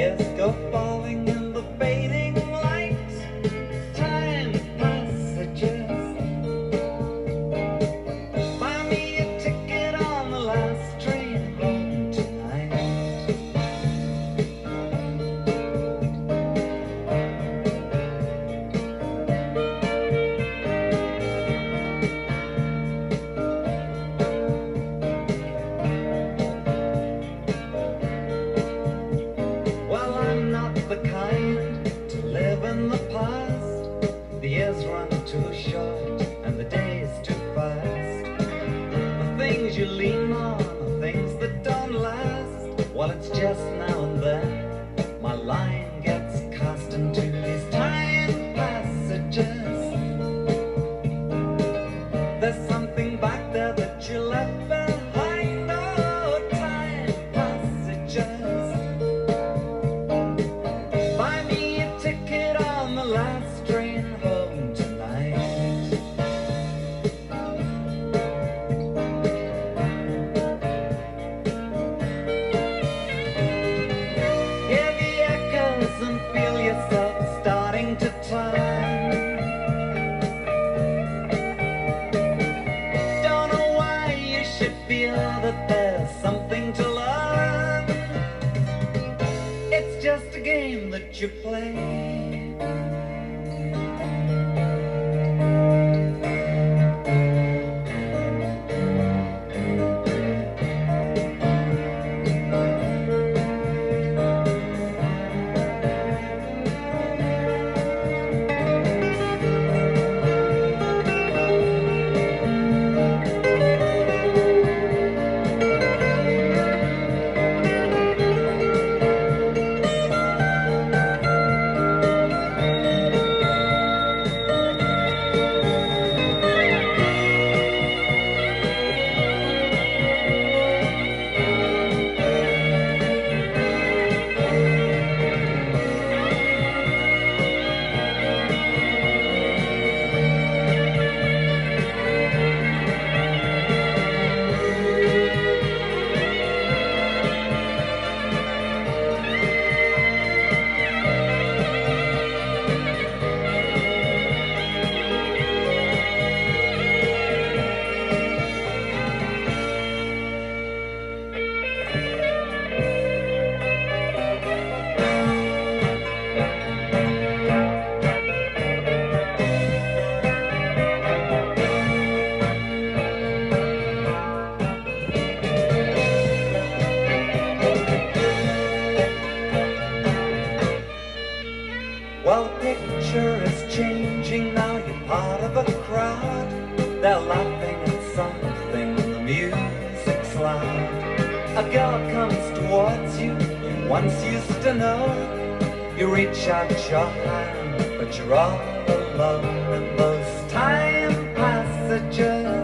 Yes, go far. The sun. It's just a game that you play. A girl comes towards you. You once used to know. You reach out your hand, but you're all alone. And those time passages